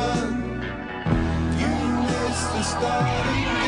run. You missed the starting.